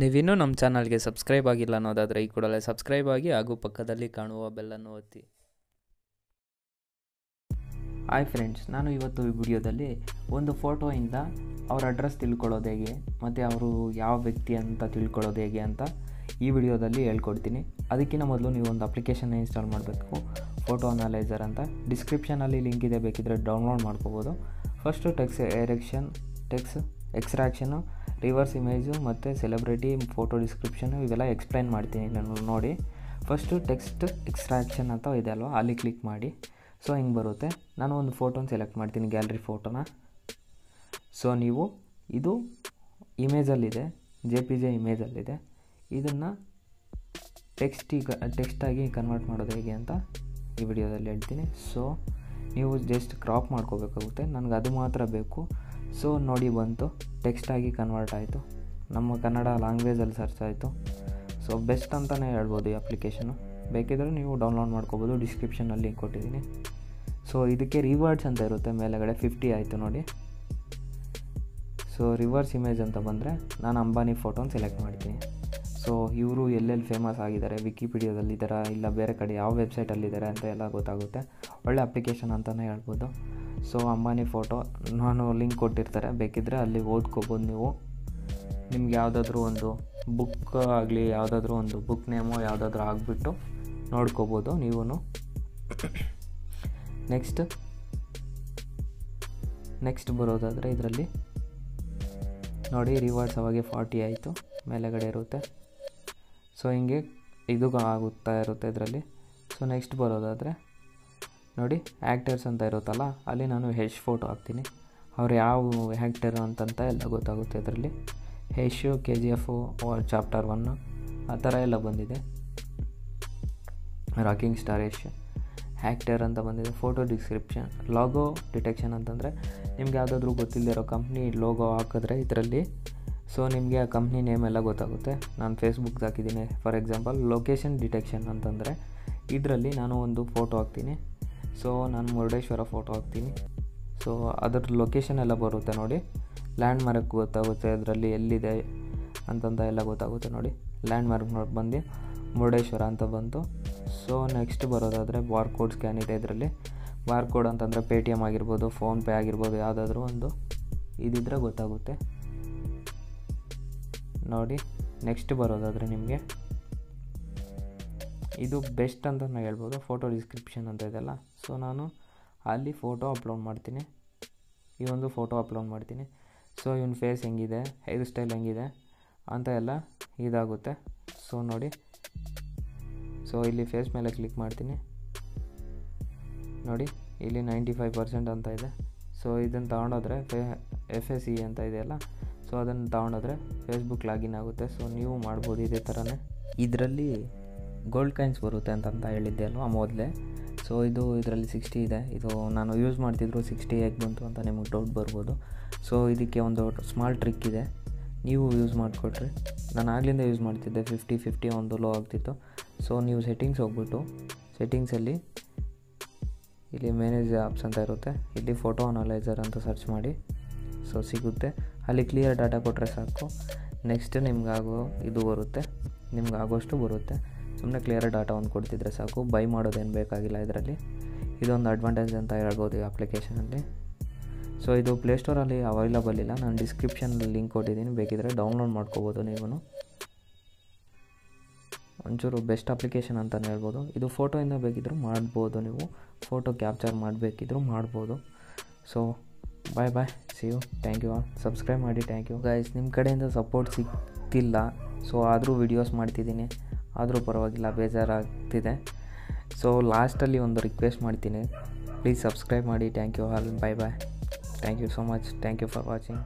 ನೀವಿನ್ನೂ ನಮ್ಮ ಚಾನಲ್ಗೆ ಸಬ್ಸ್ಕ್ರೈಬ್ ಆಗಿಲ್ಲ ಅನ್ನೋದಾದರೆ ಈ ಕೂಡಲೇ ಸಬ್ಸ್ಕ್ರೈಬ್ ಆಗಿ ಹಾಗೂ ಪಕ್ಕದಲ್ಲಿ ಕಾಣುವ ಬೆಲ್ಲನ್ನು ಒತ್ತಿ. ಹಾಯ್ ಫ್ರೆಂಡ್ಸ್ ನಾನು ಇವತ್ತು ಈ ವಿಡಿಯೋದಲ್ಲಿ ಒಂದು ಫೋಟೋಯಿಂದ ಅವ್ರ ಅಡ್ರೆಸ್ ತಿಳ್ಕೊಳ್ಳೋದು ಹೇಗೆ, ಮತ್ತು ಅವರು ಯಾವ ವ್ಯಕ್ತಿ ಅಂತ ತಿಳ್ಕೊಳ್ಳೋದು ಹೇಗೆ ಅಂತ ಈ ವಿಡಿಯೋದಲ್ಲಿ ಹೇಳ್ಕೊಡ್ತೀನಿ. ಅದಕ್ಕಿಂತ ಮೊದಲು ನೀವು ಒಂದು ಅಪ್ಲಿಕೇಶನ್ನ ಇನ್ಸ್ಟಾಲ್ ಮಾಡಬೇಕು ಫೋಟೋ ಅನಲೈಸರ್ ಅಂತ. ಡಿಸ್ಕ್ರಿಪ್ಷನಲ್ಲಿ ಲಿಂಕ್ ಇದೆ ಬೇಕಿದ್ದರೆ ಡೌನ್ಲೋಡ್ ಮಾಡ್ಕೋಬೋದು. First text detection text extraction, reverse image ಮತ್ತು ಸೆಲೆಬ್ರಿಟಿ ಫೋಟೋ ಡಿಸ್ಕ್ರಿಪ್ಷನು ಇವೆಲ್ಲ ಎಕ್ಸ್ಪ್ಲೈನ್ ಮಾಡ್ತೀನಿ ನಾನು ನೋಡಿ. ಫಸ್ಟು ಟೆಕ್ಸ್ಟ್ ಎಕ್ಸ್ಟ್ರಾಕ್ಷನ್ ಅಂತ ಇದೆ ಅಲ್ವಾ, ಅಲ್ಲಿ ಕ್ಲಿಕ್ ಮಾಡಿ. ಸೊ ಹಿಂಗೆ ಬರುತ್ತೆ. ನಾನು ಒಂದು ಫೋಟೋನ ಸೆಲೆಕ್ಟ್ ಮಾಡ್ತೀನಿ ಗ್ಯಾಲರಿ ಫೋಟೋನ ಸೊ ನೀವು ಇದು ಇಮೇಜಲ್ಲಿದೆ ಜೆ ಪಿ ಜೆ ಇಮೇಜಲ್ಲಿದೆ ಇದನ್ನು ಟೆಕ್ಸ್ಟಿಗೆ ಟೆಕ್ಸ್ಟಾಗಿ ಕನ್ವರ್ಟ್ ಮಾಡೋದು ಹೇಗೆ ಅಂತ ಈ ವಿಡಿಯೋದಲ್ಲಿ ಹೇಳ್ತೀನಿ. ಸೊ ನೀವು ಜಸ್ಟ್ ಕ್ರಾಪ್ ಮಾಡ್ಕೋಬೇಕಾಗುತ್ತೆ. ನನಗೆ ಅದು ಮಾತ್ರ ಬೇಕು. ಸೊ ನೋಡಿ ಬಂತು. ಟೆಕ್ಸ್ಟಾಗಿ ಕನ್ವರ್ಟ್ ಆಯಿತು. ನಮ್ಮ ಕನ್ನಡ ಲ್ಯಾಂಗ್ವೇಜಲ್ಲಿ ಸರ್ಚ್ ಆಯಿತು. ಸೊ ಬೆಸ್ಟ್ ಅಂತಲೇ ಹೇಳ್ಬೋದು ಈ ಅಪ್ಲಿಕೇಶನು ಬೇಕಿದ್ದರೆ ನೀವು ಡೌನ್ಲೋಡ್ ಮಾಡ್ಕೋಬೋದು. ಡಿಸ್ಕ್ರಿಪ್ಷನಲ್ಲಿ ಲಿಂಕ್ ಕೊಟ್ಟಿದ್ದೀನಿ. ಸೊ ಇದಕ್ಕೆ ರಿವರ್ಡ್ಸ್ ಅಂತ ಇರುತ್ತೆ ಮೇಲೆಗಡೆ. ಫಿಫ್ಟಿ ಆಯಿತು ನೋಡಿ. ಸೊ ರಿವರ್ಸ್ ಇಮೇಜ್ ಅಂತ ಬಂದರೆ ನಾನು ಅಂಬಾನಿ ಫೋಟೋನ ಸೆಲೆಕ್ಟ್ ಮಾಡ್ತೀನಿ. ಸೊ ಇವರು ಎಲ್ಲೆಲ್ಲಿ ಫೇಮಸ್ ಆಗಿದ್ದಾರೆ ವಿಕಿಪೀಡಿಯಾದಲ್ಲಿದ್ದಾರಾ ಇಲ್ಲ ಬೇರೆ ಕಡೆ ಯಾವ ವೆಬ್ಸೈಟಲ್ಲಿದ್ದಾರೆ ಅಂತ ಎಲ್ಲ ಗೊತ್ತಾಗುತ್ತೆ. ಒಳ್ಳೆ ಅಪ್ಲಿಕೇಶನ್ ಅಂತಲೇ ಹೇಳ್ಬೋದು. ಸೊ ಅಂಬಾನಿ ಫೋಟೋ ನಾನು ಲಿಂಕ್ ಕೊಟ್ಟಿರ್ತಾರೆ. ಬೇಕಿದ್ದರೆ ಅಲ್ಲಿ ಓದ್ಕೋಬೋದು ನೀವು. ನಿಮ್ಗೆ ಯಾವುದಾದ್ರೂ ಒಂದು ಬುಕ್ ಆಗಲಿ, ಯಾವುದಾದ್ರೂ ಒಂದು ಬುಕ್ ನೇಮೋ ಯಾವುದಾದ್ರೂ ಆಗಿಬಿಟ್ಟು ನೋಡ್ಕೋಬೋದು ನೀವು ನೆಕ್ಸ್ಟ್ ನೆಕ್ಸ್ಟ್ ಬರೋದಾದರೆ ಇದರಲ್ಲಿ. ನೋಡಿ ರಿವಾರ್ಡ್ಸ್ ಅವಾಗೆ ಫಾರ್ಟಿ ಆಯಿತು. ಮೇಲೆಗಡೆ ಇರುತ್ತೆ. ಸೊ ಹಿಂಗೆ ಇದು ಆಗುತ್ತಾ ಇರುತ್ತೆ ಇದರಲ್ಲಿ. ಸೊ ನೆಕ್ಸ್ಟ್ ಬರೋದಾದರೆ ನೋಡಿ ಆ್ಯಕ್ಟರ್ಸ್ ಅಂತ ಇರುತ್ತಲ್ಲ, ಅಲ್ಲಿ ನಾನು ಹೆಶ್ ಫೋಟೋ ಹಾಕ್ತೀನಿ. ಅವ್ರು ಯಾವ ಆ್ಯಕ್ಟರು ಅಂತಂತ ಎಲ್ಲ ಗೊತ್ತಾಗುತ್ತೆ ಅದರಲ್ಲಿ. ಹೆಶು K G F chapter one ಆ ಥರ ಎಲ್ಲ ಬಂದಿದೆ. ರಾಕಿಂಗ್ ಸ್ಟಾರ್ ಯಶ್ ಆ್ಯಕ್ಟರ್ ಅಂತ ಬಂದಿದೆ ಫೋಟೋ ಡಿಸ್ಕ್ರಿಪ್ಷನ್ ಲಾಗೋ ಡಿಟೆಕ್ಷನ್ ಅಂತಂದರೆ, ನಿಮ್ಗೆ ಯಾವುದಾದ್ರೂ ಗೊತ್ತಿಲ್ಲದಿರೋ ಕಂಪ್ನಿ ಲೋಗೋ ಹಾಕಿದ್ರೆ ಇದರಲ್ಲಿ. ಸೊ ನಿಮಗೆ ಆ ಕಂಪ್ನಿ ನೇಮ್ ಎಲ್ಲ ಗೊತ್ತಾಗುತ್ತೆ. ನಾನು ಫೇಸ್ಬುಕ್ದು ಹಾಕಿದ್ದೀನಿ ಫಾರ್ ಎಕ್ಸಾಂಪಲ್ ಲೊಕೇಶನ್ ಡಿಟೆಕ್ಷನ್ ಅಂತಂದರೆ, ಇದರಲ್ಲಿ ನಾನು ಒಂದು ಫೋಟೋ ಹಾಕ್ತೀನಿ. ಸೊ ನಾನು ಮುರುಡೇಶ್ವರ ಫೋಟೋ ಹಾಕ್ತೀನಿ. ಸೊ ಅದರ ಲೊಕೇಶನ್ ಎಲ್ಲ ಬರುತ್ತೆ ನೋಡಿ. ಲ್ಯಾಂಡ್ ಮಾರ್ಕ್ ಗೊತ್ತಾಗುತ್ತೆ, ಅದರಲ್ಲಿ ಎಲ್ಲಿದೆ ಅಂತಂತ ಎಲ್ಲ ಗೊತ್ತಾಗುತ್ತೆ ನೋಡಿ. ಲ್ಯಾಂಡ್ ಮಾರ್ಕ್ ನೋಡಿ ಬಂದು ಮುರುಡೇಶ್ವರ ಅಂತ ಬಂತು. ಸೊ ನೆಕ್ಸ್ಟ್ ಬರೋದಾದರೆ ಬಾರ್ ಕೋಡ್ ಸ್ಕ್ಯಾನ್ ಇದೆ ಇದರಲ್ಲಿ. ಬಾರ್ ಕೋಡ್ ಅಂತಂದರೆ ಪೇ ಟಿ ಎಂ ಆಗಿರ್ಬೋದು ಫೋನ್ಪೇ ಆಗಿರ್ಬೋದು, ಯಾವುದಾದ್ರೂ ಒಂದು ಇದಿದ್ರೆ ಗೊತ್ತಾಗುತ್ತೆ. ನೋಡಿ ನೆಕ್ಸ್ಟ್ ಬರೋದಾದರೆ ನಿಮಗೆ. ಇದು ಬೆಸ್ಟ್ ಅಂತ ನಾನು ಹೇಳ್ಬೋದು ಫೋಟೋ ಡಿಸ್ಕ್ರಿಪ್ಷನ್ ಅಂತ ಇದೆಲ್ಲ ಸೊ ನಾನು ಅಲ್ಲಿ ಫೋಟೋ ಅಪ್ಲೋಡ್ ಮಾಡ್ತೀನಿ. ಈ ಒಂದು ಫೋಟೋ ಅಪ್ಲೋಡ್ ಮಾಡ್ತೀನಿ. ಸೊ ಇವನ ಫೇಸ್ ಹೆಂಗಿದೆ? ಹೇರ್ ಸ್ಟೈಲ್ ಹೆಂಗಿದೆ? ಅಂತ ಎಲ್ಲ ಇದಾಗುತ್ತೆ. ಸೊ ನೋಡಿ. ಸೊ ಇಲ್ಲಿ ಫೇಸ್ ಮೇಲೆ ಕ್ಲಿಕ್ ಮಾಡ್ತೀನಿ. ನೋಡಿ, ಇಲ್ಲಿ ನೈಂಟಿ ಫೈವ್ ಪರ್ಸೆಂಟ್ ಅಂತ ಇದೆ. ಸೊ ಇದನ್ನು ತಗೊಂಡೋದ್ರೆ ಫೇ ಎಫ್ ಎಸ್ ಇ ಅಂತ ಇದೆಯಲ್ಲ ಸೊ ಅದನ್ನು ತೊಗೊಂಡೋದ್ರೆ ಫೇಸ್ಬುಕ್ ಲಾಗಿನ್ ಆಗುತ್ತೆ. ಸೊ ನೀವು ಮಾಡ್ಬೋದು ಇದೇ ಥರನೇ. ಇದರಲ್ಲಿ ಗೋಲ್ಡ್ ಕಾಯಿನ್ಸ್ ಬರುತ್ತೆ ಅಂತಂತ ಹೇಳಿದ್ದೆ ಅಲ್ವಾ ಮೊದಲೇ? ಸೊ ಇದು ಇದರಲ್ಲಿ ಸಿಕ್ಸ್ಟಿ ಇದೆ. ಇದು ನಾನು ಯೂಸ್ ಮಾಡ್ತಿದ್ರು ಸಿಕ್ಸ್ಟಿ ಹೇಗೆ ಬಂತು ಅಂತ ನಿಮಗೆ ಡೌಟ್ ಬರ್ಬೋದು. ಸೊ ಇದಕ್ಕೆ ಒಂದು ಸ್ಮಾಲ್ ಟ್ರಿಕ್ ಇದೆ. ನೀವು ಯೂಸ್ ಮಾಡಿಕೊಟ್ರೆ, ನಾನು ಆಗಲಿಂದ ಯೂಸ್ ಮಾಡ್ತಿದ್ದೆ ಫಿಫ್ಟಿ ಫಿಫ್ಟಿ ಒಂದು ಲೋ ಆಗ್ತಿತ್ತು. ಸೊ ನೀವು ಸೆಟ್ಟಿಂಗ್ಸ್ ಹೋಗ್ಬಿಟ್ಟು ಸೆಟ್ಟಿಂಗ್ಸಲ್ಲಿ ಇಲ್ಲಿ ಮ್ಯಾನೇಜ್ ಆಪ್ಸ್ ಅಂತ ಇರುತ್ತೆ. ಇಲ್ಲಿ ಫೋಟೋ ಅನಲೈಸರ್ ಅಂತ ಸರ್ಚ್ ಮಾಡಿ. ಸೊ ಸಿಗುತ್ತೆ. ಅಲ್ಲಿ ಕ್ಲಿಯರ್ ಡಾಟಾ ಕೊಟ್ಟರೆ ಸಾಕು. ನೆಕ್ಸ್ಟ್ ನಿಮ್ಗಾಗೋ ಇದು ಬರುತ್ತೆ. ನಿಮ್ಗೆ ಆಗೋಷ್ಟು ಬರುತ್ತೆ. ಸುಮ್ಮನೆ ಕ್ಲಿಯರ್ ಡಾಟಾ ಒಂದು ಕೊಡ್ತಿದ್ರೆ ಸಾಕು. ಬೈ ಮಾಡೋದೇನು ಬೇಕಾಗಿಲ್ಲ ಇದರಲ್ಲಿ. ಇದೊಂದು ಅಡ್ವಾಂಟೇಜ್ ಅಂತ ಹೇಳ್ಬೋದು ಈ ಅಪ್ಲಿಕೇಶನಲ್ಲಿ ಸೊ ಇದು ಪ್ಲೇಸ್ಟೋರಲ್ಲಿ ಅವೈಲಬಲ್ ಇಲ್ಲ. ನಾನು ಡಿಸ್ಕ್ರಿಪ್ಷನಲ್ಲಿ ಲಿಂಕ್ ಕೊಟ್ಟಿದ್ದೀನಿ. ಬೇಕಿದ್ದರೆ ಡೌನ್ಲೋಡ್ ಮಾಡ್ಕೋಬೋದು ನೀವು ಒಂಚೂರು ಬೆಸ್ಟ್ ಅಪ್ಲಿಕೇಶನ್ ಅಂತಲೇ ಹೇಳ್ಬೋದು. ಇದು ಫೋಟೋಯಿಂದ ಬೇಕಿದ್ದರೂ ಮಾಡ್ಬೋದು ನೀವು. ಫೋಟೋ ಕ್ಯಾಪ್ಚರ್ ಮಾಡಬೇಕಿದ್ರೂ ಮಾಡ್ಬೋದು. So bye bye see you thank you all subscribe ಮಾಡಿ. ಥ್ಯಾಂಕ್ ಯು ಗೈಸ್ ನಿಮ್ಮ ಕಡೆಯಿಂದ ಸಪೋರ್ಟ್ ಸಿಗ್ತಿಲ್ಲ. ಸೊ ಆದರೂ ವಿಡಿಯೋಸ್ ಮಾಡ್ತಿದ್ದೀನಿ. ಆದರೂ ಪರವಾಗಿಲ್ಲ, ಬೇಜಾರಾಗ್ತಿದೆ. ಸೊ ಲಾಸ್ಟಲ್ಲಿ ಒಂದು ರಿಕ್ವೆಸ್ಟ್ ಮಾಡ್ತೀನಿ. ಪ್ಲೀಸ್ ಸಬ್ಸ್ಕ್ರೈಬ್ ಮಾಡಿ. Thank you all bye bye thank you so much thank you for watching